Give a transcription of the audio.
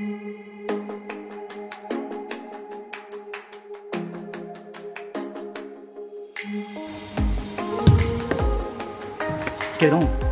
Let's get on.